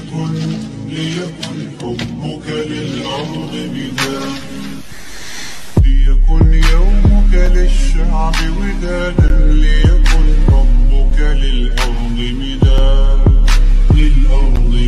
ليكن ليكن حبك للأرض بدا ليكن يومك للشعب ودادا